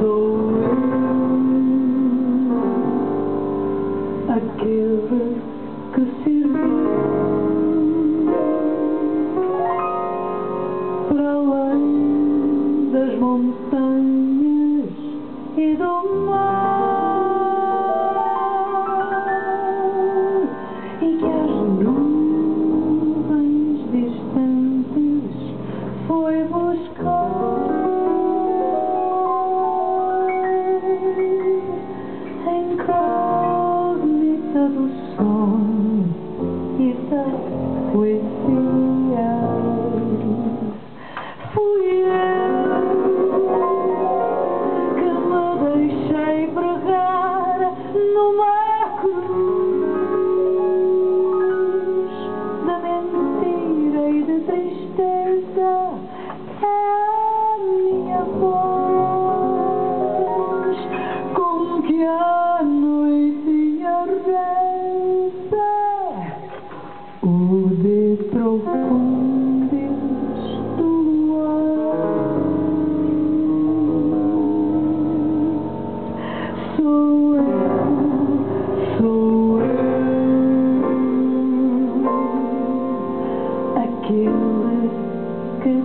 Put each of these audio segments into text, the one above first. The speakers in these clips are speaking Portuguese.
Sou aquele que serviu para além das montanhas e do mar. do sonho e das poesias. Fui eu que me deixei pregar numa cruz da mentira e da tristeza.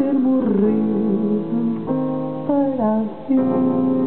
ser aburrido para ti.